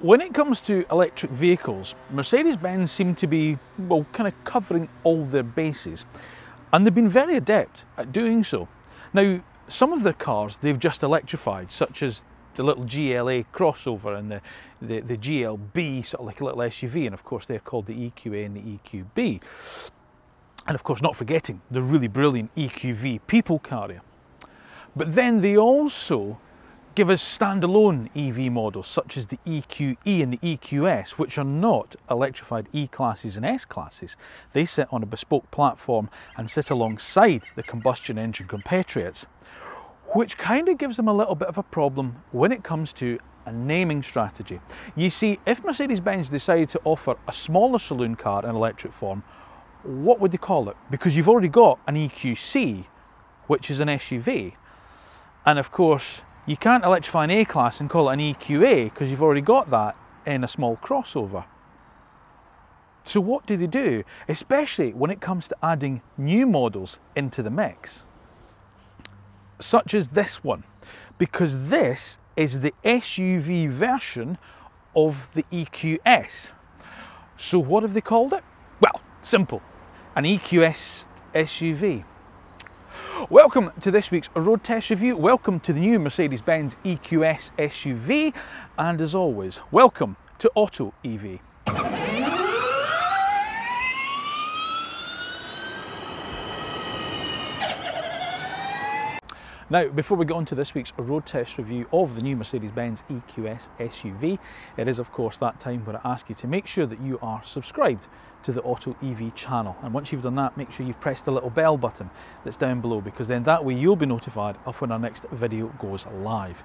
When it comes to electric vehicles, Mercedes-Benz seem to be, well, kind of covering all their bases. And they've been very adept at doing so. Now, some of their cars they've just electrified, such as the little GLA crossover and the, the, the GLB, sort of like a little SUV, and of course they're called the EQA and the EQB. And of course, not forgetting the really brilliant EQV people carrier. But then they also give us standalone EV models such as the EQE and the EQS, which are not electrified E classes and S classes. They sit on a bespoke platform and sit alongside the combustion engine compatriots, which kind of gives them a little bit of a problem when it comes to a naming strategy. You see, if Mercedes-Benz decided to offer a smaller saloon car in electric form, what would they call it? Because you've already got an EQC, which is an SUV. And of course, you can't electrify an A-Class and call it an EQA because you've already got that in a small crossover. So what do they do? Especially when it comes to adding new models into the mix. Such as this one, because this is the SUV version of the EQS. So what have they called it? Well, simple, an EQS SUV. Welcome to this week's road test review. Welcome to the new Mercedes-Benz EQS SUV. And as always, welcome to Auto EV. Now, before we get on to this week's road test review of the new Mercedes-Benz EQS SUV, it is of course that time where I ask you to make sure that you are subscribed to the Auto EV channel. And once you've done that, make sure you've pressed the little bell button that's down below because then that way you'll be notified of when our next video goes live.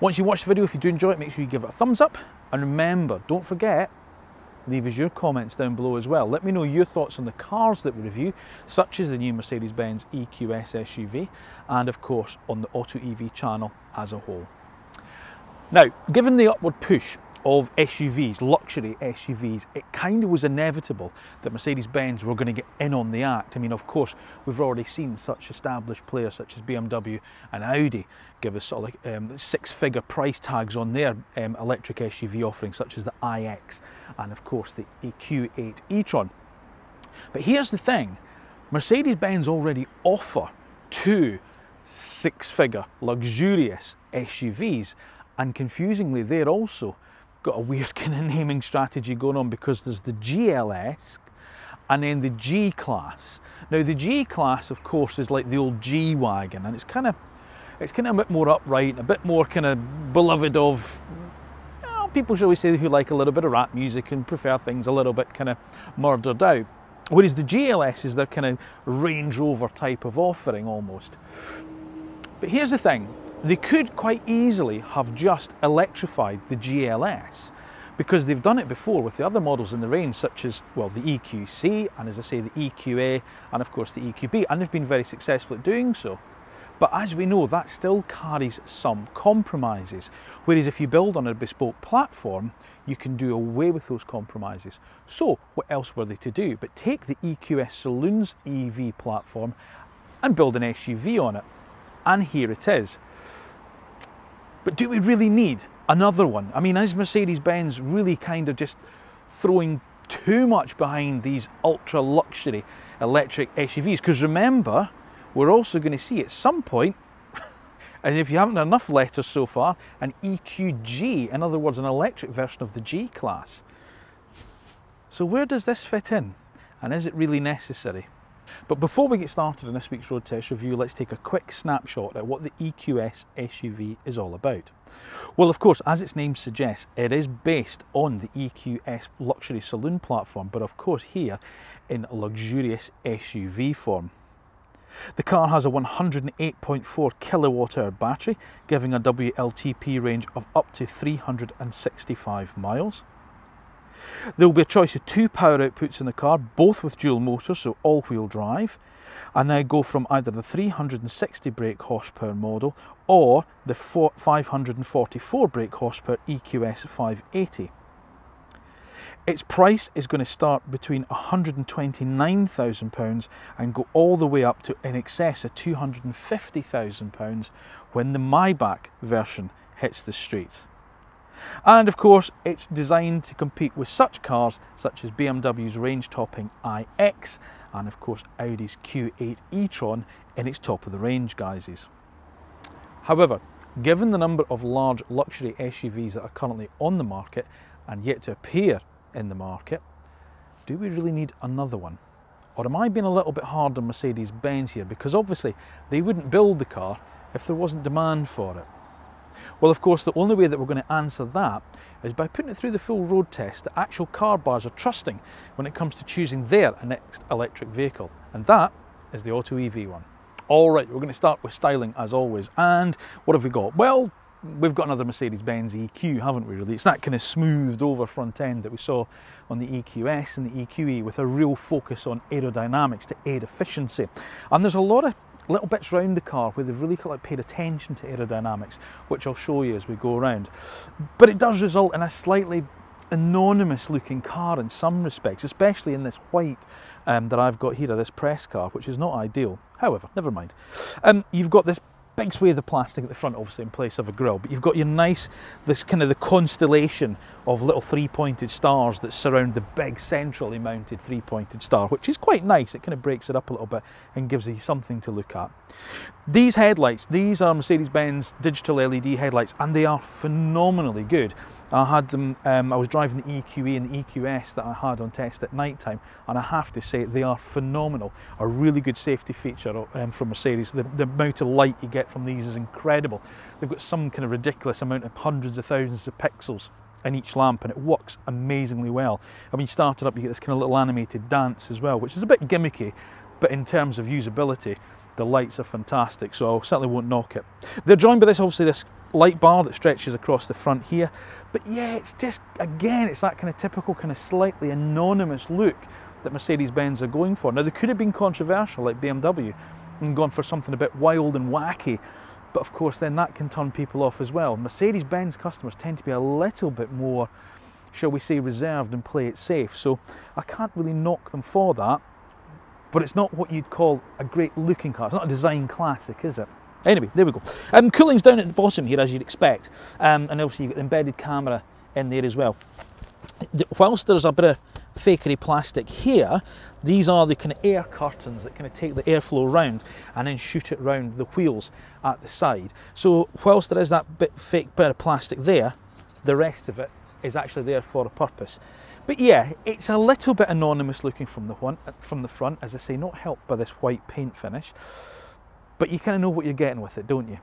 Once you watch the video, if you do enjoy it, make sure you give it a thumbs up. And remember, don't forget, leave us your comments down below as well. Let me know your thoughts on the cars that we review, such as the new Mercedes-Benz EQS SUV, and of course on the Auto EV channel as a whole. Now, given the upward push of SUVs, luxury SUVs, it kind of was inevitable that Mercedes-Benz were going to get in on the act. I mean, of course, we've already seen such established players such as BMW and Audi give us sort of um, six-figure price tags on their um, electric SUV offerings, such as the iX and of course the EQ8 e-tron. But here's the thing, Mercedes-Benz already offer two six-figure luxurious SUVs and confusingly they're also got a weird kind of naming strategy going on because there's the GLS and then the G class. Now the G class of course is like the old G wagon and it's kind of it's kind of a bit more upright, a bit more kind of beloved of people shall we say who like a little bit of rap music and prefer things a little bit kind of murdered out. Whereas the GLS is their kind of Range Rover type of offering almost. But here's the thing, they could quite easily have just electrified the GLS because they've done it before with the other models in the range such as well the EQC and as I say the EQA and of course the EQB and they've been very successful at doing so. But as we know that still carries some compromises whereas if you build on a bespoke platform you can do away with those compromises. So what else were they to do but take the EQS Saloons EV platform and build an SUV on it and here it is. But do we really need another one? I mean, is Mercedes-Benz really kind of just throwing too much behind these ultra luxury electric SUVs? Because remember, we're also going to see at some point, and if you haven't done enough letters so far, an EQG, in other words, an electric version of the G class. So where does this fit in? And is it really necessary? But before we get started on this week's road test review, let's take a quick snapshot at what the EQS SUV is all about. Well, of course, as its name suggests, it is based on the EQS luxury saloon platform, but of course here in luxurious SUV form. The car has a 108.4 kilowatt hour battery, giving a WLTP range of up to 365 miles. There will be a choice of two power outputs in the car, both with dual motors, so all-wheel drive, and they go from either the 360 brake horsepower model or the 544 brake horsepower EQS 580. Its price is going to start between £129,000 and go all the way up to in excess of £250,000 when the Maybach version hits the streets. And of course, it's designed to compete with such cars such as BMW's range-topping iX and of course Audi's Q8 e-tron in its top of the range guises. However, given the number of large luxury SUVs that are currently on the market and yet to appear in the market, do we really need another one? Or am I being a little bit hard on Mercedes-Benz here? Because obviously they wouldn't build the car if there wasn't demand for it. Well, of course, the only way that we're going to answer that is by putting it through the full road test that actual car buyers are trusting when it comes to choosing their next electric vehicle. And that is the Auto EV one. All right, we're going to start with styling as always. And what have we got? Well, we've got another Mercedes-Benz EQ, haven't we really? It's that kind of smoothed over front end that we saw on the EQS and the EQE with a real focus on aerodynamics to aid efficiency. And there's a lot of little bits around the car where they've really like paid attention to aerodynamics, which I'll show you as we go around. But it does result in a slightly anonymous looking car in some respects, especially in this white um, that I've got here, this press car, which is not ideal. However, never mind. Um, you've got this big swathe of plastic at the front, obviously in place of a grille, but you've got your nice, this kind of the constellation of little three-pointed stars that surround the big centrally mounted three-pointed star, which is quite nice. It kind of breaks it up a little bit and gives you something to look at. These headlights, these are Mercedes-Benz digital LED headlights, and they are phenomenally good. I had them, um, I was driving the EQE and the EQS that I had on test at night time, and I have to say they are phenomenal. A really good safety feature um, from Mercedes. The, the amount of light you get from these is incredible. They've got some kind of ridiculous amount of hundreds of thousands of pixels in each lamp and it works amazingly well. And when you start it up you get this kind of little animated dance as well, which is a bit gimmicky, but in terms of usability, the lights are fantastic, so certainly won't knock it. They're joined by this, obviously, this light bar that stretches across the front here. But yeah, it's just, again, it's that kind of typical, kind of slightly anonymous look that Mercedes-Benz are going for. Now, they could have been controversial like BMW and gone for something a bit wild and wacky, but of course, then that can turn people off as well. Mercedes-Benz customers tend to be a little bit more, shall we say, reserved and play it safe. So I can't really knock them for that but it's not what you'd call a great looking car. It's not a design classic, is it? Anyway, there we go. Um, cooling's down at the bottom here, as you'd expect, um, and obviously you've got the embedded camera in there as well. Whilst there's a bit of fakery plastic here, these are the kind of air curtains that kind of take the airflow round and then shoot it round the wheels at the side. So whilst there is that bit fake bit of plastic there, the rest of it is actually there for a purpose. But yeah, it's a little bit anonymous looking from the one from the front, as I say, not helped by this white paint finish. But you kind of know what you're getting with it, don't you?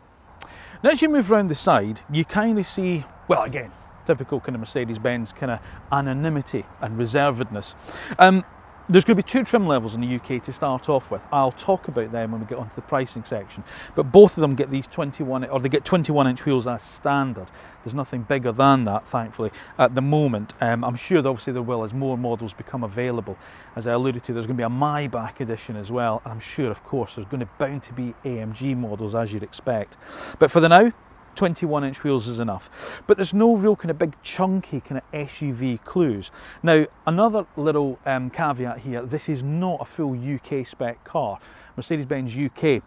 Now as you move around the side, you kind of see, well again, typical kind of Mercedes-Benz kind of anonymity and reservedness. Um, there's going to be two trim levels in the UK to start off with. I'll talk about them when we get onto the pricing section. But both of them get these 21, or they get 21 inch wheels as standard. There's nothing bigger than that, thankfully, at the moment. Um, I'm sure that obviously there will as more models become available. As I alluded to, there's going to be a Maybach edition as well. And I'm sure, of course, there's going to bound to be AMG models as you'd expect. But for the now, 21 inch wheels is enough. But there's no real kind of big chunky kind of SUV clues. Now, another little um, caveat here, this is not a full UK spec car. Mercedes-Benz UK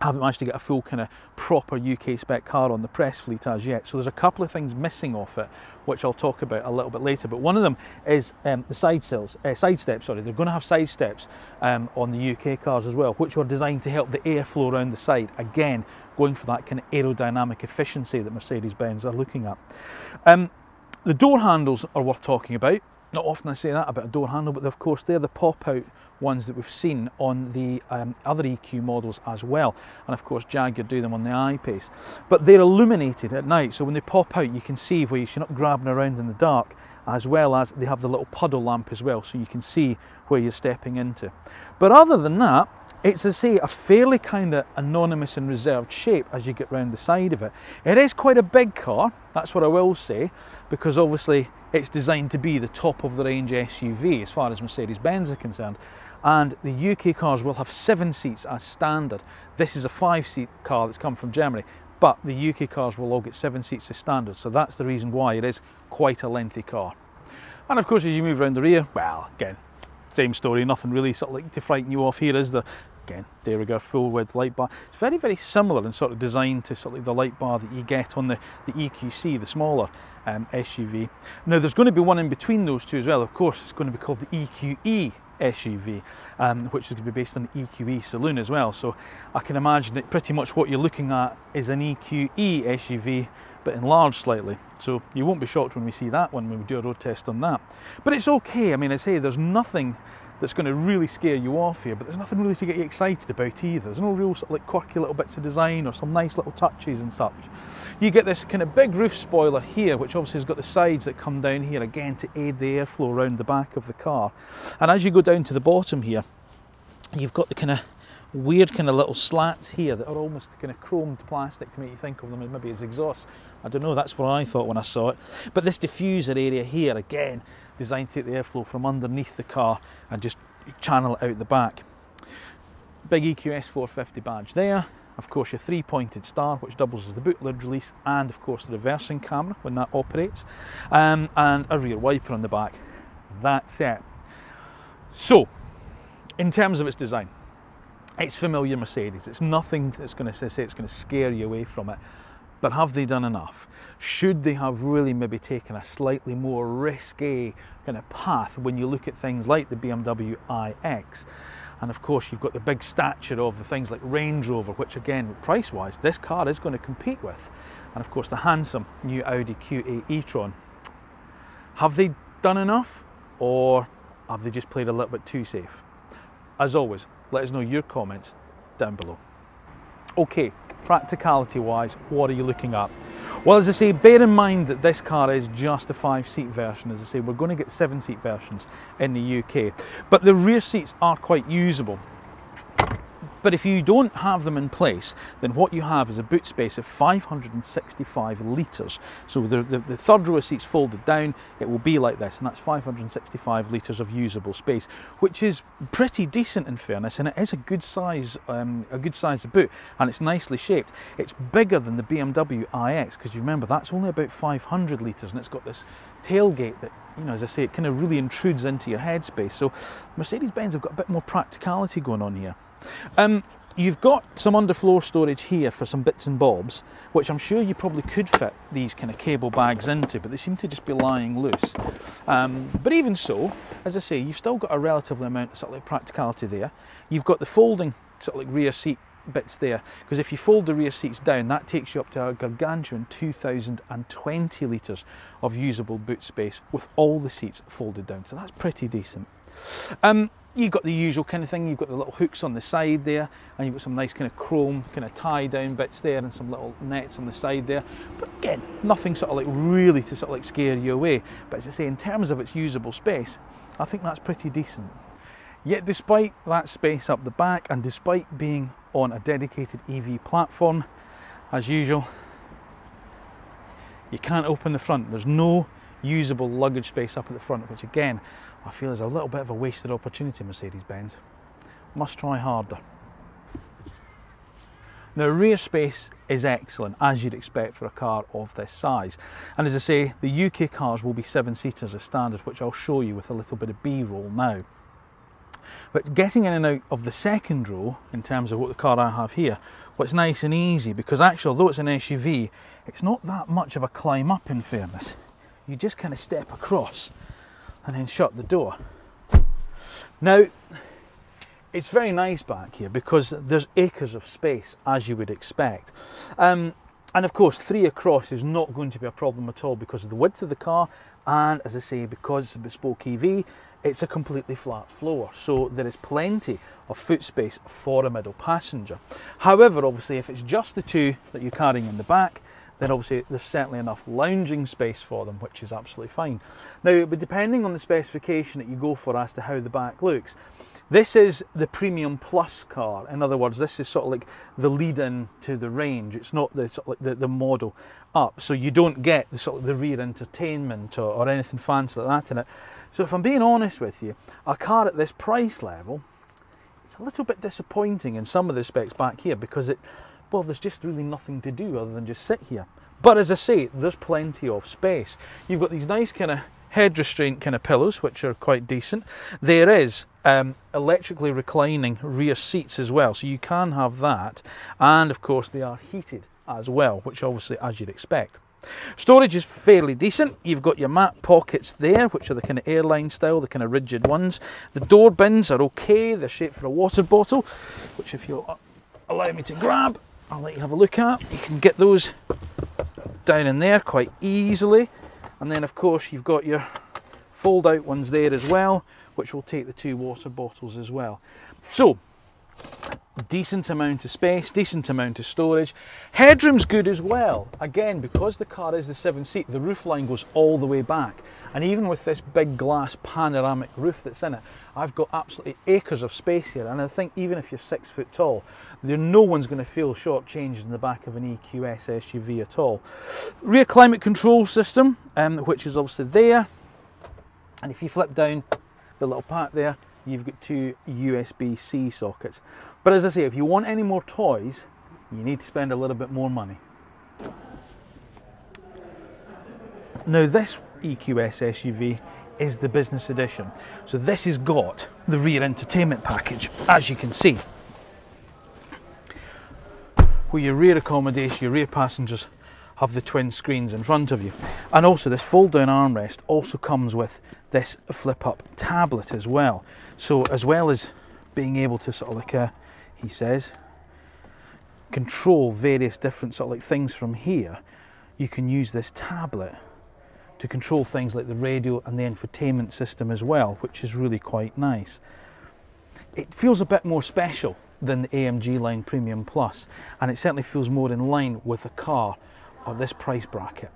haven't managed to get a full kind of proper UK spec car on the press fleet as yet. So there's a couple of things missing off it, which I'll talk about a little bit later. But one of them is um, the side sills, uh, side steps. Sorry, they're going to have side steps um, on the UK cars as well, which are designed to help the airflow around the side. Again, going for that kind of aerodynamic efficiency that Mercedes-Benz are looking at. Um, the door handles are worth talking about. Not often I say that about a door handle, but of course they're the pop-out ones that we've seen on the um, other EQ models as well. And of course Jaguar do them on the I-Pace. But they're illuminated at night, so when they pop out you can see where you're not grabbing around in the dark, as well as they have the little puddle lamp as well, so you can see where you're stepping into. But other than that, it's to say a fairly kind of anonymous and reserved shape as you get round the side of it. It is quite a big car, that's what I will say, because obviously it's designed to be the top of the range SUV as far as Mercedes-Benz are concerned and the UK cars will have seven seats as standard. This is a five seat car that's come from Germany, but the UK cars will all get seven seats as standard, so that's the reason why it is quite a lengthy car. And of course, as you move around the rear, well, again, same story, nothing really sort of like to frighten you off here, is the again, there we go, full width light bar. It's very, very similar in sort of design to sort of the light bar that you get on the, the EQC, the smaller um, SUV. Now there's going to be one in between those two as well. Of course, it's going to be called the EQE SUV, um, which is going to be based on the EQE saloon as well. So I can imagine that pretty much what you're looking at is an EQE SUV, but enlarged slightly. So you won't be shocked when we see that one when we do a road test on that. But it's okay. I mean, I say there's nothing that's going to really scare you off here, but there's nothing really to get you excited about either. There's no real sort of like quirky little bits of design or some nice little touches and such. You get this kind of big roof spoiler here, which obviously has got the sides that come down here again to aid the airflow around the back of the car. And as you go down to the bottom here, you've got the kind of weird kind of little slats here that are almost kind of chromed plastic to make you think of them as maybe as exhaust. I don't know, that's what I thought when I saw it. But this diffuser area here, again, designed to take the airflow from underneath the car and just channel it out the back. Big EQS 450 badge there. Of course, your three pointed star, which doubles as the boot lid release, and of course, the reversing camera when that operates, um, and a rear wiper on the back. That's it. So, in terms of its design, it's familiar Mercedes. It's nothing that's going to say it's going to scare you away from it. But have they done enough? Should they have really maybe taken a slightly more risky kind of path when you look at things like the BMW iX? And of course, you've got the big stature of the things like Range Rover, which again, price wise, this car is going to compete with. And of course, the handsome new Audi Q8 e tron. Have they done enough? Or have they just played a little bit too safe? As always, let us know your comments down below. Okay, practicality wise, what are you looking at? Well, as I say, bear in mind that this car is just a five seat version. As I say, we're going to get seven seat versions in the UK, but the rear seats are quite usable. But if you don't have them in place, then what you have is a boot space of 565 litres. So the, the, the, third row of seats folded down, it will be like this, and that's 565 litres of usable space, which is pretty decent in fairness, and it is a good size, um, a good size of boot, and it's nicely shaped. It's bigger than the BMW iX, because you remember that's only about 500 litres, and it's got this tailgate that you know, as I say, it kind of really intrudes into your headspace. So Mercedes-Benz have got a bit more practicality going on here. Um, you've got some underfloor storage here for some bits and bobs, which I'm sure you probably could fit these kind of cable bags into, but they seem to just be lying loose. Um, but even so, as I say, you've still got a relatively amount of sort of like practicality there. You've got the folding sort of like rear seat bits there because if you fold the rear seats down that takes you up to a gargantuan 2020 litres of usable boot space with all the seats folded down so that's pretty decent um, you've got the usual kind of thing. You've got the little hooks on the side there and you've got some nice kind of chrome kind of tie down bits there and some little nets on the side there. But again nothing sort of like really to sort of like scare you away. But as I say in terms of its usable space I think that's pretty decent. Yet despite that space up the back and despite being on a dedicated EV platform, as usual, you can't open the front. There's no usable luggage space up at the front, which again, I feel is a little bit of a wasted opportunity, Mercedes-Benz. Must try harder. Now rear space is excellent, as you'd expect for a car of this size. And as I say, the UK cars will be seven seaters as standard, which I'll show you with a little bit of B-roll now. But getting in and out of the second row, in terms of what the car I have here, what's nice and easy, because actually, although it's an SUV, it's not that much of a climb up in fairness. You just kind of step across and then shut the door. Now, it's very nice back here because there's acres of space, as you would expect. Um, and of course, three across is not going to be a problem at all because of the width of the car and, as I say, because it's a bespoke EV, it's a completely flat floor, so there is plenty of foot space for a middle passenger. However, obviously, if it's just the two that you're carrying in the back, then obviously there's certainly enough lounging space for them, which is absolutely fine. Now, depending on the specification that you go for as to how the back looks, this is the Premium Plus car. In other words, this is sort of like the lead-in to the range. It's not the sort of like the, the model up, so you don't get the sort of the rear entertainment or, or anything fancy like that in it. So if I'm being honest with you, a car at this price level, it's a little bit disappointing in some of the specs back here because it, well, there's just really nothing to do other than just sit here. But as I say, there's plenty of space. You've got these nice kind of head restraint kind of pillows, which are quite decent. There is um, electrically reclining rear seats as well, so you can have that. And of course, they are heated as well, which obviously, as you'd expect. Storage is fairly decent. You've got your mat pockets there, which are the kind of airline style, the kind of rigid ones. The door bins are okay. They're shaped for a water bottle, which if you'll allow me to grab, I'll let you have a look at. You can get those down in there quite easily. And then of course you've got your fold out ones there as well, which will take the two water bottles as well. So decent amount of space, decent amount of storage. Headroom's good as well. Again, because the car is the seven seat, the roof line goes all the way back. And even with this big glass panoramic roof that's in it, I've got absolutely acres of space here. And I think even if you're six foot tall, there no one's going to feel shortchanged in the back of an EQS SUV at all. Rear climate control system, um, which is obviously there. And if you flip down the little part there, you've got two USB-C sockets. But as I say, if you want any more toys, you need to spend a little bit more money. Now this EQS SUV is the business edition. So this has got the rear entertainment package, as you can see. Where your rear accommodation, your rear passengers have the twin screens in front of you. And also this fold down armrest also comes with this flip up tablet as well. So as well as being able to sort of like, a, uh, he says, control various different sort of like things from here, you can use this tablet to control things like the radio and the infotainment system as well, which is really quite nice. It feels a bit more special than the AMG line Premium Plus, and it certainly feels more in line with a car of this price bracket.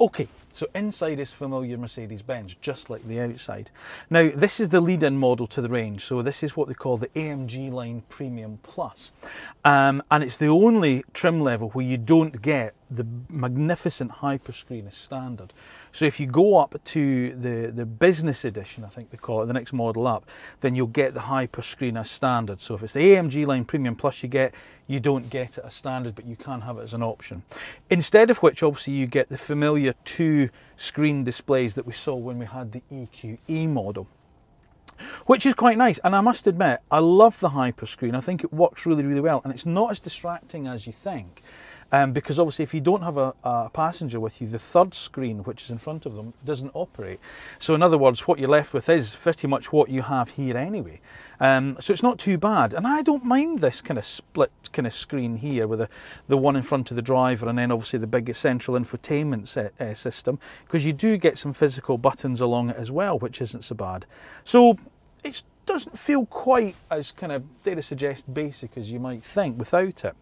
Okay, so inside is familiar Mercedes-Benz, just like the outside. Now, this is the lead-in model to the range, so this is what they call the AMG line Premium Plus. Um, and it's the only trim level where you don't get the magnificent hyperscreen as standard. So if you go up to the, the business edition, I think they call it, the next model up, then you'll get the hyper screen as standard. So if it's the AMG line Premium Plus you get, you don't get it as standard, but you can have it as an option. Instead of which, obviously, you get the familiar two screen displays that we saw when we had the EQE model which is quite nice. And I must admit, I love the hyper screen. I think it works really, really well, and it's not as distracting as you think. Um, because obviously if you don't have a, a, passenger with you, the third screen, which is in front of them, doesn't operate. So in other words, what you're left with is pretty much what you have here anyway. Um, so it's not too bad. And I don't mind this kind of split kind of screen here with the, the one in front of the driver and then obviously the big central infotainment set, uh, system, because you do get some physical buttons along it as well, which isn't so bad. So it doesn't feel quite as kind of, dare to suggest, basic as you might think without it.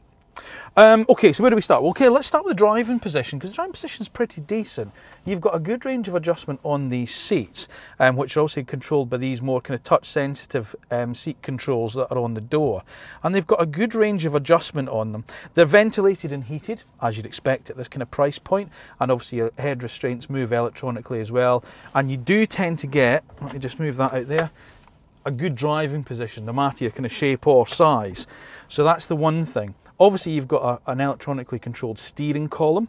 Um, okay, so where do we start? Well, okay, let's start with the driving position because the driving position is pretty decent. You've got a good range of adjustment on these seats, um, which are also controlled by these more kind of touch-sensitive um, seat controls that are on the door, and they've got a good range of adjustment on them. They're ventilated and heated, as you'd expect at this kind of price point, and obviously your head restraints move electronically as well. And you do tend to get, let me just move that out there, a good driving position, no matter your kind of shape or size. So that's the one thing. Obviously, you've got a, an electronically controlled steering column.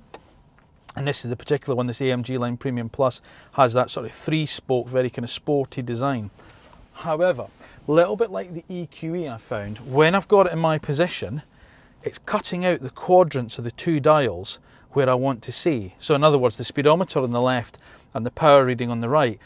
And this is the particular one, this AMG Line Premium Plus has that sort of three spoke, very kind of sporty design. However, a little bit like the EQE I found, when I've got it in my position, it's cutting out the quadrants of the two dials where I want to see. So in other words, the speedometer on the left and the power reading on the right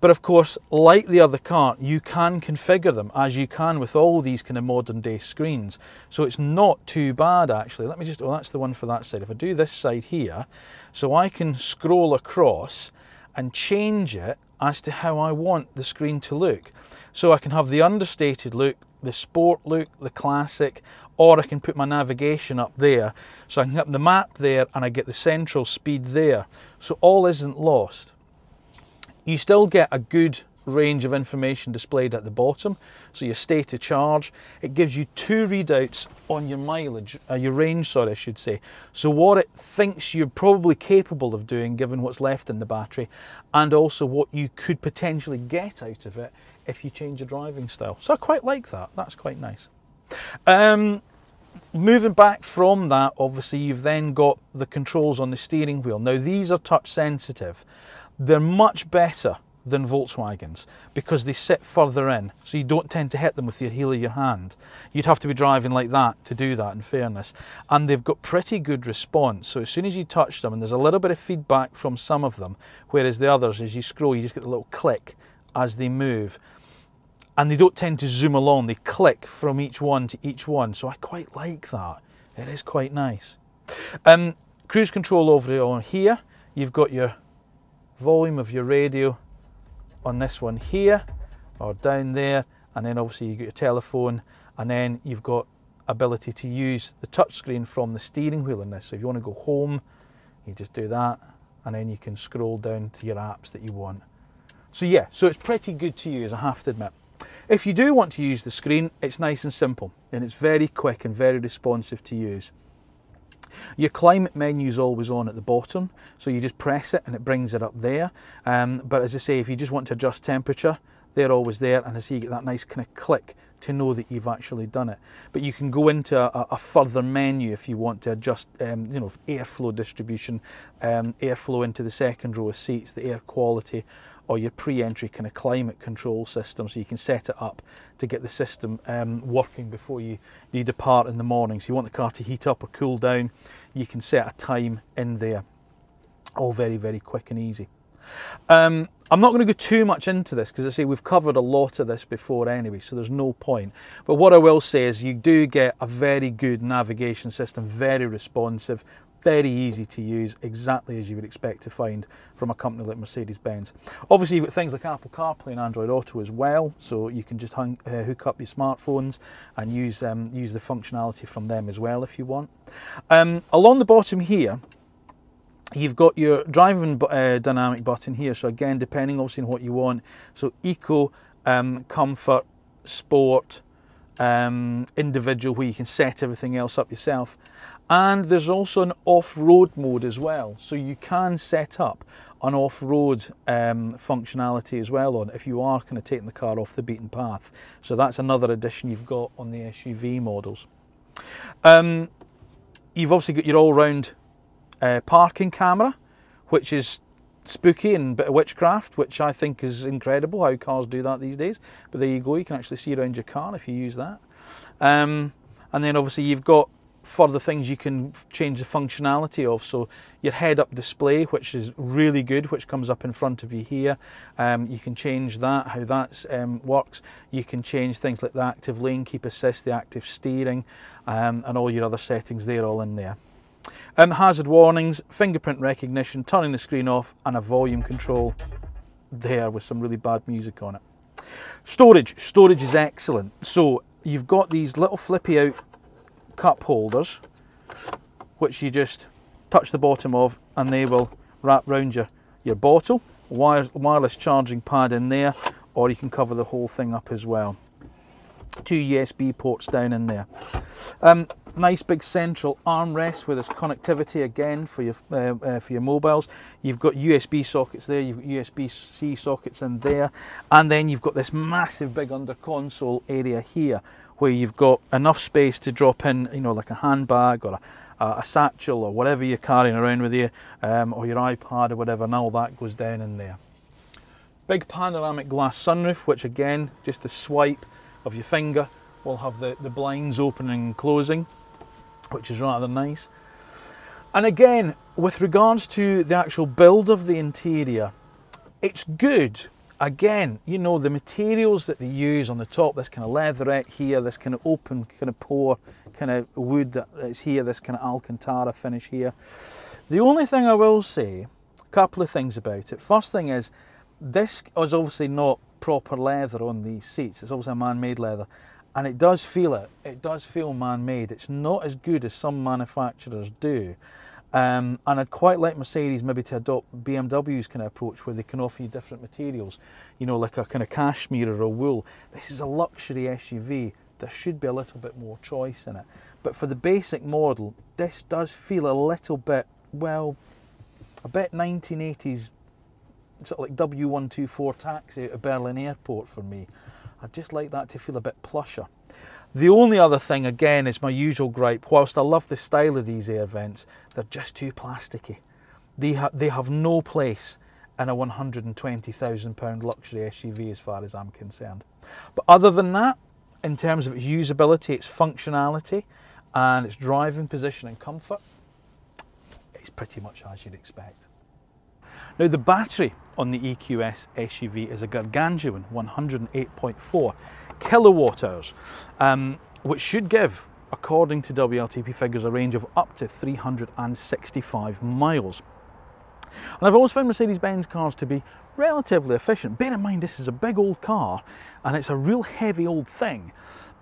but of course, like the other car, you can configure them as you can with all these kind of modern day screens. So it's not too bad actually. Let me just, oh, that's the one for that side. If I do this side here, so I can scroll across and change it as to how I want the screen to look. So I can have the understated look, the sport look, the classic, or I can put my navigation up there. So I can have the map there and I get the central speed there. So all isn't lost. You still get a good range of information displayed at the bottom. So your state of charge, it gives you two readouts on your mileage, uh, your range, sorry, I should say. So what it thinks you're probably capable of doing given what's left in the battery and also what you could potentially get out of it if you change your driving style. So I quite like that, that's quite nice. Um, moving back from that, obviously you've then got the controls on the steering wheel. Now these are touch sensitive They're much better than Volkswagens because they sit further in, so you don't tend to hit them with your heel of your hand. You'd have to be driving like that to do that, in fairness. And they've got pretty good response. So as soon as you touch them, and there's a little bit of feedback from some of them, whereas the others, as you scroll, you just get the little click as they move. And they don't tend to zoom along, they click from each one to each one. So I quite like that. It is quite nice. Um, cruise control over on here. You've got your volume of your radio on this one here or down there and then obviously you get your telephone and then you've got ability to use the touchscreen from the steering wheel in this. So if you want to go home, you just do that and then you can scroll down to your apps that you want. So yeah, so it's pretty good to use, I have to admit. If you do want to use the screen, it's nice and simple and it's very quick and very responsive to use. Your climate menu is always on at the bottom, so you just press it and it brings it up there. Um, but as I say, if you just want to adjust temperature, they're always there, and I see you get that nice kind of click to know that you've actually done it. But you can go into a, a further menu if you want to adjust, um, you know, airflow distribution, um, airflow into the second row of seats, the air quality, or your pre-entry kind of climate control system so you can set it up to get the system um, working before you, you depart in the morning. So you want the car to heat up or cool down, you can set a time in there. All very, very quick and easy. Um, I'm not going to go too much into this because I say we've covered a lot of this before anyway, so there's no point. But what I will say is you do get a very good navigation system, very responsive, very easy to use, exactly as you would expect to find from a company like Mercedes-Benz. Obviously, you've got things like Apple CarPlay and Android Auto as well, so you can just hung, uh, hook up your smartphones and use um, use the functionality from them as well if you want. Um, along the bottom here, you've got your driving uh, dynamic button here. So again, depending obviously on what you want. So eco, um, comfort, sport, um, individual, where you can set everything else up yourself. And there's also an off-road mode as well. So you can set up an off-road um, functionality as well on if you are kind of taking the car off the beaten path. So that's another addition you've got on the SUV models. Um, you've obviously got your all-round uh, parking camera, which is spooky and bit of witchcraft, which I think is incredible how cars do that these days. But there you go, you can actually see around your car if you use that. Um, and then obviously you've got further things you can change the functionality of. So your head-up display, which is really good, which comes up in front of you here. Um, you can change that, how that um, works. You can change things like the active lane keep assist, the active steering, um, and all your other settings, they're all in there. Um, hazard warnings, fingerprint recognition, turning the screen off, and a volume control there with some really bad music on it. Storage, storage is excellent. So you've got these little flippy out cup holders, which you just touch the bottom of and they will wrap round your, your bottle. Wire, wireless charging pad in there, or you can cover the whole thing up as well. Two USB ports down in there. Um, nice big central armrest with this connectivity again for your uh, uh, for your mobiles. You've got USB sockets there, you've got USB-C sockets in there, and then you've got this massive big under console area here where you've got enough space to drop in, you know, like a handbag or a, a satchel or whatever you're carrying around with you, um, or your iPad or whatever, and all that goes down in there. Big panoramic glass sunroof, which again, just a swipe of your finger will have the, the blinds opening and closing, which is rather nice. And again, with regards to the actual build of the interior, it's good again, you know, the materials that they use on the top, this kind of leatherette here, this kind of open kind of pore kind of wood that's here, this kind of Alcantara finish here. The only thing I will say, a couple of things about it. First thing is, this is obviously not proper leather on these seats. It's obviously a man-made leather. And it does feel it. It does feel man-made. It's not as good as some manufacturers do. Um, and I'd quite like Mercedes maybe to adopt BMW's kind of approach where they can offer you different materials, you know, like a kind of cashmere or a wool. This is a luxury SUV. There should be a little bit more choice in it. But for the basic model, this does feel a little bit, well, a bit 1980s, sort of like W124 taxi of Berlin airport for me. I'd just like that to feel a bit plusher. The only other thing, again, is my usual gripe. Whilst I love the style of these air vents, they're just too plasticky. They, ha they have no place in a £120,000 luxury SUV as far as I'm concerned. But other than that, in terms of its usability, its functionality, and its driving position and comfort, it's pretty much as you'd expect. Now the battery on the EQS SUV is a gargantuan 108.4 kilowatt hours, um, which should give, according to WLTP figures, a range of up to 365 miles. And I've always found Mercedes-Benz cars to be relatively efficient. Bear in mind this is a big old car and it's a real heavy old thing.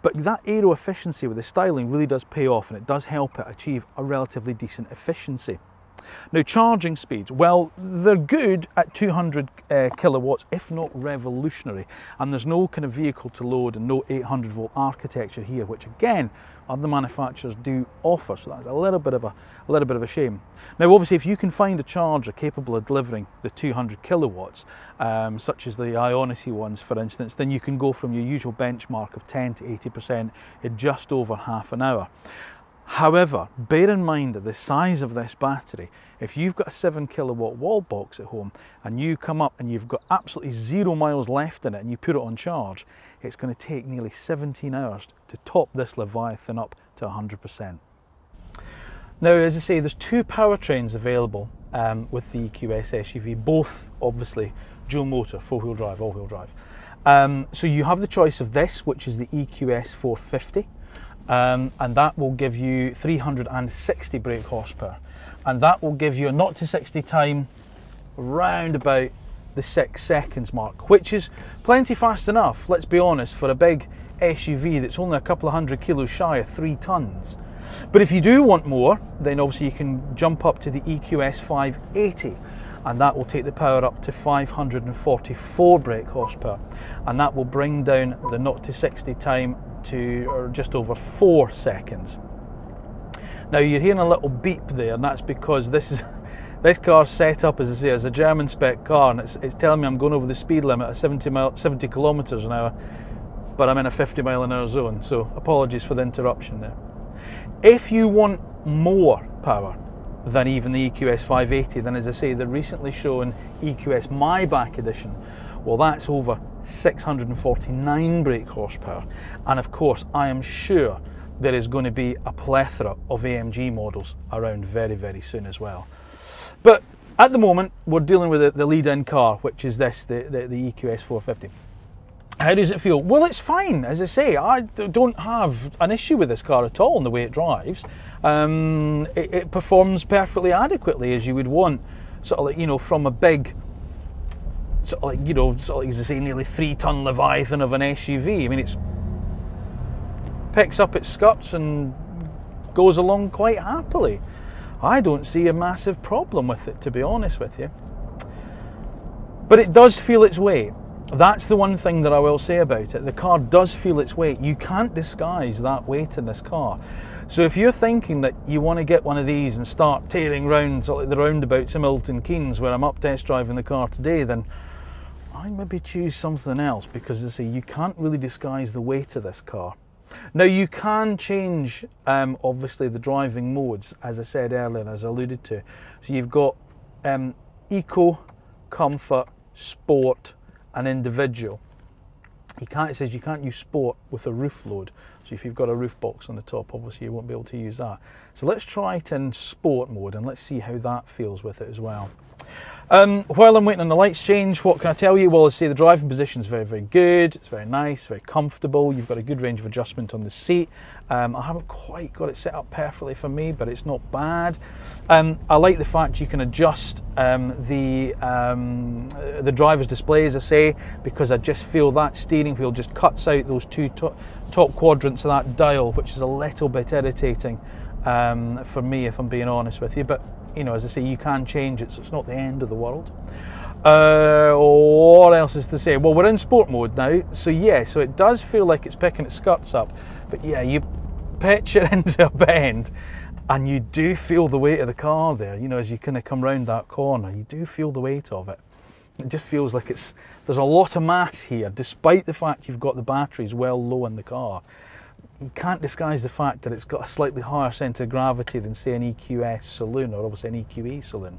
But that aero efficiency with the styling really does pay off and it does help it achieve a relatively decent efficiency. Now charging speeds, well they're good at 200 uh, kilowatts if not revolutionary and there's no kind of vehicle to load and no 800 volt architecture here which again other manufacturers do offer so that's a little bit of a, a little bit of a shame. Now obviously if you can find a charger capable of delivering the 200 kilowatts um, such as the Ionity ones for instance then you can go from your usual benchmark of 10 to 80% in just over half an hour. However, bear in mind the size of this battery, if you've got a 7 kilowatt wall box at home and you come up and you've got absolutely zero miles left in it and you put it on charge, it's going to take nearly 17 hours to top this Leviathan up to 100%. Now, as I say, there's two powertrains available um, with the EQS SUV, both obviously dual motor, four wheel drive, all wheel drive. Um, so you have the choice of this, which is the EQS 450 um, and that will give you 360 brake horsepower. And that will give you a 0 to 60 time round about the six seconds mark which is plenty fast enough let's be honest for a big SUV that's only a couple of hundred kilos shy of three tons. But if you do want more then obviously you can jump up to the EQS 580 and that will take the power up to 544 brake horsepower. And that will bring down the 0 to 60 time to or just over four seconds. Now you're hearing a little beep there, and that's because this is this car's set up as I say as a German spec car, and it's, it's telling me I'm going over the speed limit at 70 mile, 70 kilometers an hour, but I'm in a 50 mile an hour zone. So apologies for the interruption there. If you want more power than even the EQS 580, then as I say, the recently shown EQS Maybach edition well, that's over 649 brake horsepower. And of course, I am sure there is going to be a plethora of AMG models around very, very soon as well. But at the moment, we're dealing with the, lead-in car, which is this, the, the, the EQS 450. How does it feel? Well, it's fine. As I say, I don't have an issue with this car at all in the way it drives. Um, it, it, performs perfectly adequately as you would want, sort of like, you know, from a big sort of like you know, sort of like say, nearly three ton Leviathan of an SUV. I mean, it's picks up its skirts and goes along quite happily. I don't see a massive problem with it, to be honest with you. But it does feel its weight. That's the one thing that I will say about it. The car does feel its weight. You can't disguise that weight in this car. So if you're thinking that you want to get one of these and start tearing round sort of the roundabouts of Milton Keynes where I'm up test driving the car today, then I maybe choose something else because I say you can't really disguise the weight of this car. Now you can change um, obviously the driving modes as I said earlier as I alluded to. So you've got um, eco, comfort, sport and individual. You can't, it says you can't use sport with a roof load. So if you've got a roof box on the top, obviously you won't be able to use that. So let's try it in sport mode and let's see how that feels with it as well. Um, while I'm waiting on the lights change, what can I tell you? Well, I say the driving position is very, very good. It's very nice, very comfortable. You've got a good range of adjustment on the seat. Um, I haven't quite got it set up perfectly for me, but it's not bad. Um, I like the fact you can adjust um, the um, the driver's display, as I say, because I just feel that steering wheel just cuts out those two to top quadrants of that dial, which is a little bit irritating um, for me, if I'm being honest with you. But you know, as I say, you can change it, so it's not the end of the world. Uh, what else is to say? Well, we're in sport mode now, so yeah, so it does feel like it's picking its skirts up, but yeah, you pitch it into a bend, and you do feel the weight of the car there. You know, as you kind of come round that corner, you do feel the weight of it. It just feels like it's there's a lot of mass here, despite the fact you've got the batteries well low in the car you can't disguise the fact that it's got a slightly higher centre of gravity than say an EQS saloon or obviously an EQE saloon.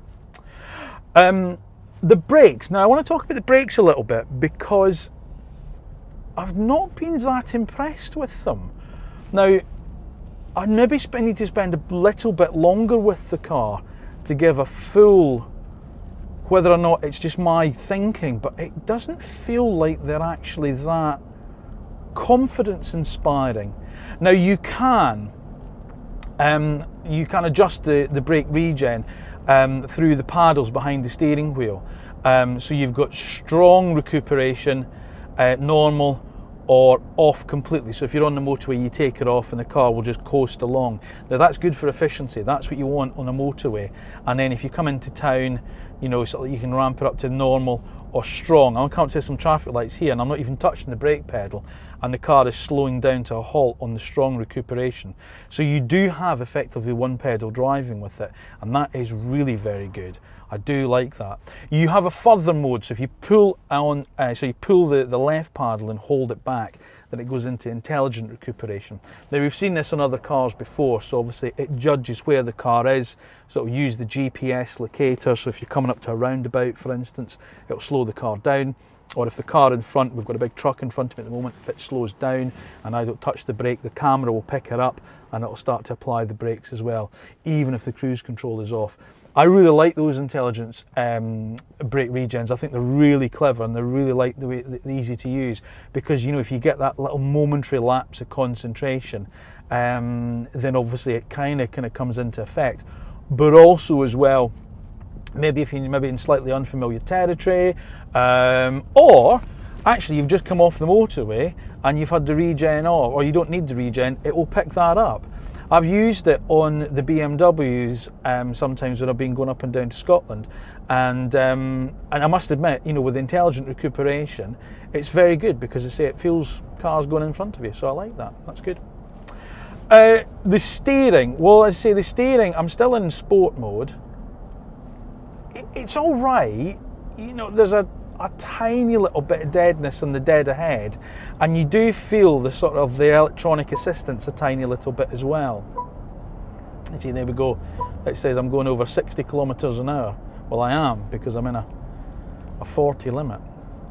Um, the brakes. Now, I want to talk about the brakes a little bit because I've not been that impressed with them. Now, I maybe need to spend a little bit longer with the car to give a full, whether or not it's just my thinking, but it doesn't feel like they're actually that confidence inspiring. Now, you can. Um, you can adjust the, the brake regen um, through the paddles behind the steering wheel. Um, so you've got strong recuperation, uh, normal, or off completely. So if you're on the motorway, you take it off and the car will just coast along. Now that's good for efficiency. That's what you want on a motorway. And then if you come into town, you know, so you can ramp it up to normal or strong. I can't see some traffic lights here and I'm not even touching the brake pedal and the car is slowing down to a halt on the strong recuperation. So you do have effectively one pedal driving with it and that is really very good. I do like that. You have a further mode, so if you pull on, uh, so you pull the, the left paddle and hold it back, then it goes into intelligent recuperation. Now we've seen this on other cars before, so obviously it judges where the car is, so it'll use the GPS locator, so if you're coming up to a roundabout, for instance, it'll slow the car down, or if the car in front, we've got a big truck in front of me at the moment, if it slows down and I don't touch the brake, the camera will pick it up and it'll start to apply the brakes as well, even if the cruise control is off. I really like those intelligence um, brake regens. I think they're really clever and they're really like the way they're easy to use because you know if you get that little momentary lapse of concentration, um, then obviously it kind of kind of comes into effect. But also as well, maybe if you're maybe in slightly unfamiliar territory, um, or actually you've just come off the motorway and you've had the regen off, or you don't need the regen, it will pick that up. I've used it on the BMWs um, sometimes when I've been going up and down to Scotland, and um, and I must admit, you know, with intelligent recuperation, it's very good because I say it feels cars going in front of you, so I like that. That's good. Uh, the steering, well, I say the steering, I'm still in sport mode. It, it's all right. You know, there's a a tiny little bit of deadness in the dead ahead, and you do feel the sort of the electronic assistance a tiny little bit as well. You see, there we go. It says I'm going over 60 kilometres an hour. Well, I am because I'm in a, a 40 limit.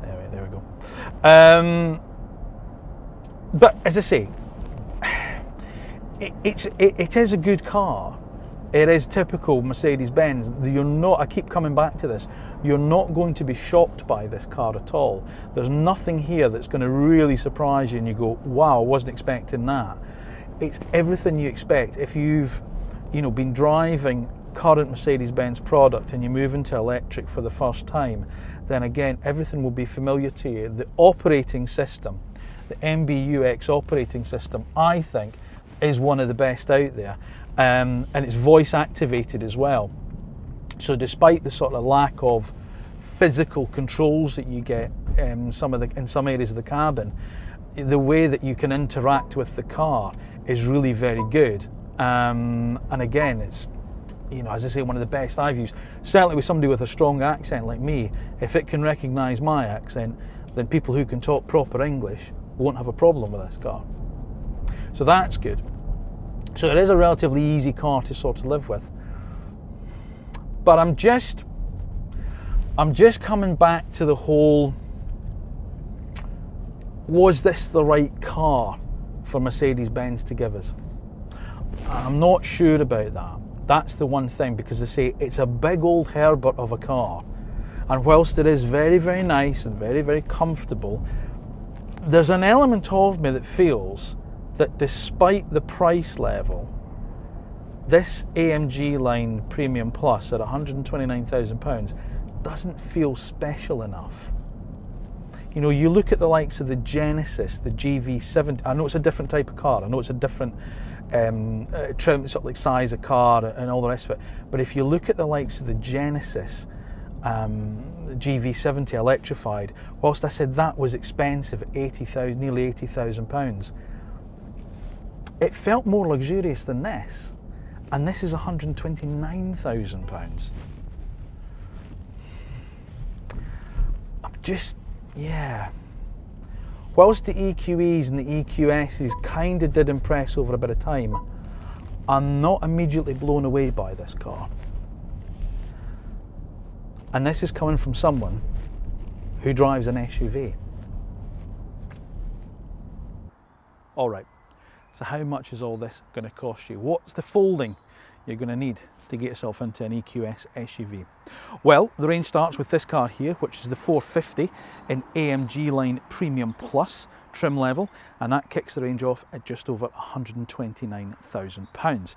Anyway, there we go. Um, but as I say, it, it's it, it is a good car. It is typical Mercedes Benz. You're not. I keep coming back to this you're not going to be shocked by this car at all. There's nothing here that's going to really surprise you and you go, wow, I wasn't expecting that. It's everything you expect. If you've you know, been driving current Mercedes-Benz product and you move into electric for the first time, then again, everything will be familiar to you. The operating system, the MBUX operating system, I think, is one of the best out there. Um, and it's voice activated as well. So despite the sort of lack of physical controls that you get um, some of the, in some areas of the cabin, the way that you can interact with the car is really very good. Um, and again, it's you know, as I say, one of the best I've used. Certainly with somebody with a strong accent like me, if it can recognise my accent, then people who can talk proper English won't have a problem with this car. So that's good. So it is a relatively easy car to sort of live with. But I'm just I'm just coming back to the whole was this the right car for Mercedes Benz to give us? I'm not sure about that. That's the one thing because they say it's a big old Herbert of a car. And whilst it is very, very nice and very, very comfortable, there's an element of me that feels that despite the price level, this AMG line Premium Plus at £129,000 doesn't feel special enough. You know, you look at the likes of the Genesis, the GV70. I know it's a different type of car. I know it's a different um, uh, trim, sort of like size of car and all the rest of it. But if you look at the likes of the Genesis, um, GV70 electrified, whilst I said that was expensive, 80,000, nearly 80,000 pounds, it felt more luxurious than this and this is £129,000. I'm just, yeah. Whilst the EQEs and the EQSs kind of did impress over a bit of time, I'm not immediately blown away by this car. And this is coming from someone who drives an SUV. All right, so how much is all this going to cost you? What's the folding you're going to need to get yourself into an EQS SUV? Well, the range starts with this car here, which is the 450 in AMG line Premium Plus trim level, and that kicks the range off at just over £129,000.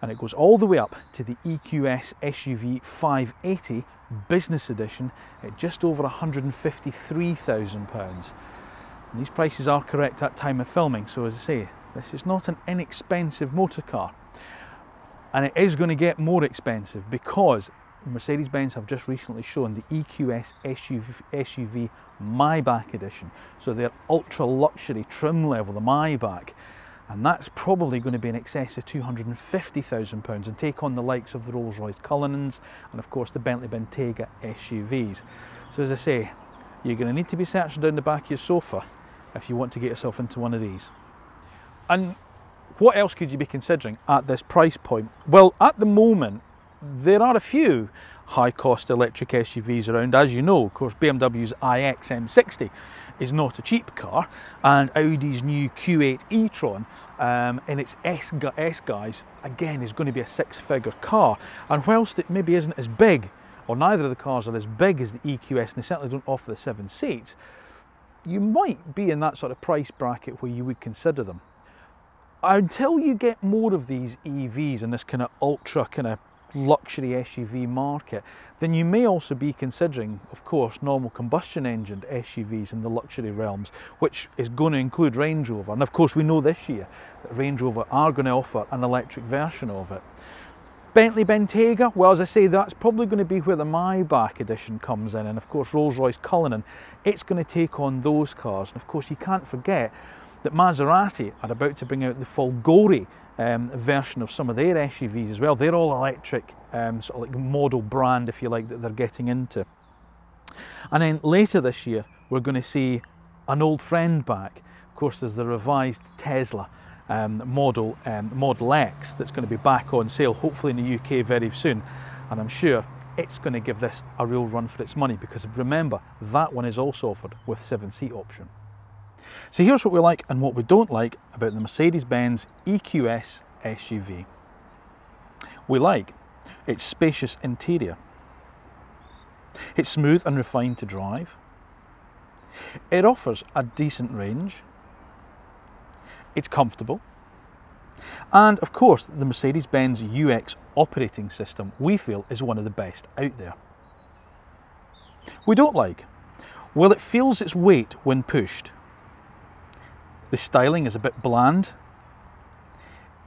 And it goes all the way up to the EQS SUV 580 Business Edition at just over £153,000. These prices are correct at time of filming, so as I say, this is not an inexpensive motor car. And it is going to get more expensive because Mercedes-Benz have just recently shown the EQS SUV, SUV Maybach edition. So their ultra luxury trim level, the Maybach, and that's probably going to be in excess of £250,000 and take on the likes of the Rolls-Royce Cullinans and of course the Bentley Bentayga SUVs. So as I say, you're going to need to be searching down the back of your sofa if you want to get yourself into one of these. And what else could you be considering at this price point? Well, at the moment, there are a few high cost electric SUVs around. As you know, of course, BMW's iX M60 is not a cheap car, and Audi's new Q8 e-tron um, in its S, S guise, again, is going to be a six figure car. And whilst it maybe isn't as big, or neither of the cars are as big as the EQS, and they certainly don't offer the seven seats, you might be in that sort of price bracket where you would consider them. Until you get more of these EVs and this kind of ultra kind of luxury SUV market, then you may also be considering, of course, normal combustion engine SUVs in the luxury realms, which is going to include Range Rover. And of course, we know this year that Range Rover are going to offer an electric version of it. Bentley Bentayga, well, as I say, that's probably going to be where the Maybach edition comes in. And of course, Rolls-Royce Cullinan, it's going to take on those cars. And of course, you can't forget that Maserati are about to bring out the Folgore um, version of some of their SUVs as well. They're all electric, um, sort of like model brand, if you like, that they're getting into. And then later this year, we're going to see an old friend back. Of course, there's the revised Tesla um, model um, Model X that's going to be back on sale, hopefully in the UK very soon. And I'm sure it's going to give this a real run for its money because remember, that one is also offered with seven seat option. So here's what we like and what we don't like about the Mercedes-Benz EQS SUV. We like its spacious interior. It's smooth and refined to drive. It offers a decent range. It's comfortable. And of course, the Mercedes-Benz UX operating system we feel is one of the best out there. We don't like, well, it feels its weight when pushed. The styling is a bit bland.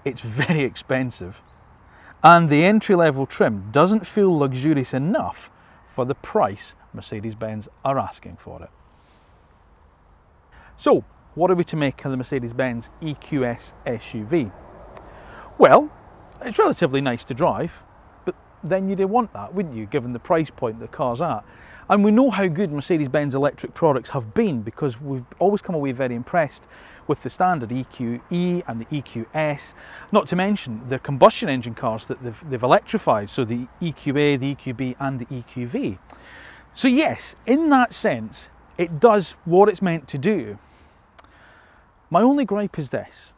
It's very expensive. And the entry level trim doesn't feel luxurious enough for the price Mercedes-Benz are asking for it. So, what are we to make of the Mercedes-Benz EQS SUV? Well, it's relatively nice to drive, but then you'd want that, wouldn't you, given the price point the car's at. And we know how good Mercedes-Benz electric products have been because we've always come away very impressed with the standard EQE and the EQS, not to mention the combustion engine cars that they've, they've electrified, so the EQA, the EQB and the EQV. So yes, in that sense, it does what it's meant to do. My only gripe is this.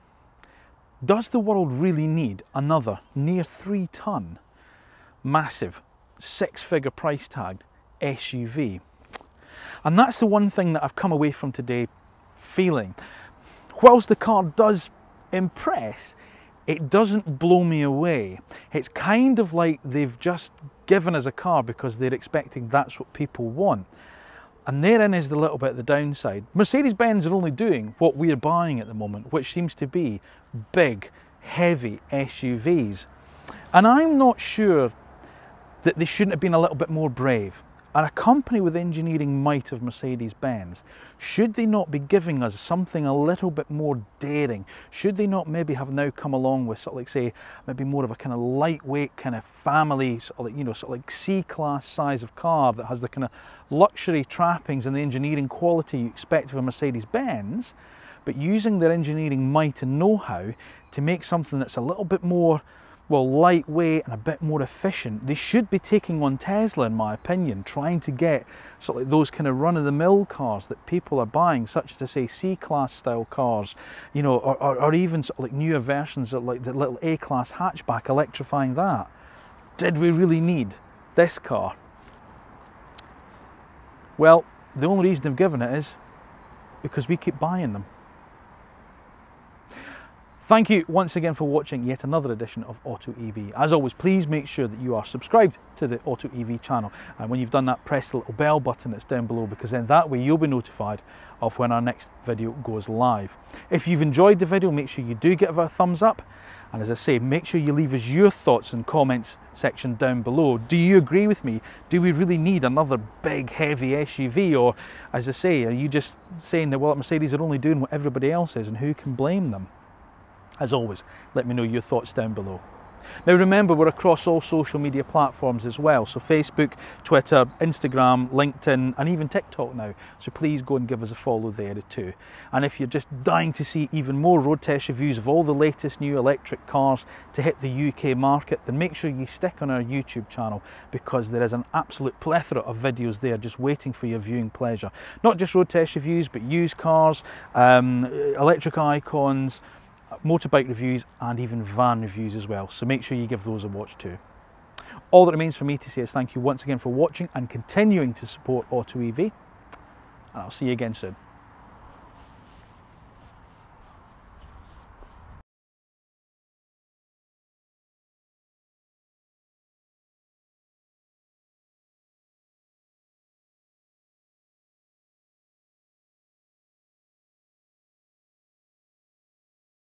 Does the world really need another near three ton, massive, six figure price tagged SUV. And that's the one thing that I've come away from today feeling. Whilst the car does impress, it doesn't blow me away. It's kind of like they've just given us a car because they're expecting that's what people want. And therein is the little bit of the downside. Mercedes-Benz are only doing what we're buying at the moment, which seems to be big, heavy SUVs. And I'm not sure that they shouldn't have been a little bit more brave. And a company with engineering might of Mercedes-Benz, should they not be giving us something a little bit more daring? Should they not maybe have now come along with sort of like say, maybe more of a kind of lightweight kind of family, sort of like, you know, sort of like C-class size of car that has the kind of luxury trappings and the engineering quality you expect of a Mercedes-Benz, but using their engineering might and know-how to make something that's a little bit more well, lightweight and a bit more efficient. They should be taking on Tesla, in my opinion, trying to get sort of like those kind of run-of-the-mill cars that people are buying, such as say C-class style cars, you know, or, or, or even sort of like newer versions of like the little A-class hatchback, electrifying that. Did we really need this car? Well, the only reason they've given it is because we keep buying them. Thank you once again for watching yet another edition of Auto EV. As always, please make sure that you are subscribed to the Auto EV channel. And when you've done that, press the little bell button that's down below because then that way you'll be notified of when our next video goes live. If you've enjoyed the video, make sure you do give a thumbs up. And as I say, make sure you leave us your thoughts and comments section down below. Do you agree with me? Do we really need another big, heavy SUV? Or, as I say, are you just saying that, well, Mercedes are only doing what everybody else is and who can blame them? As always, let me know your thoughts down below. Now remember, we're across all social media platforms as well, so Facebook, Twitter, Instagram, LinkedIn, and even TikTok now. So please go and give us a follow there too. And if you're just dying to see even more road test reviews of all the latest new electric cars to hit the UK market, then make sure you stick on our YouTube channel because there is an absolute plethora of videos there just waiting for your viewing pleasure. Not just road test reviews, but used cars, um, electric icons, motorbike reviews and even van reviews as well. So make sure you give those a watch too. All that remains for me to say is thank you once again for watching and continuing to support Auto EV. And I'll see you again soon.